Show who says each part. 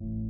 Speaker 1: you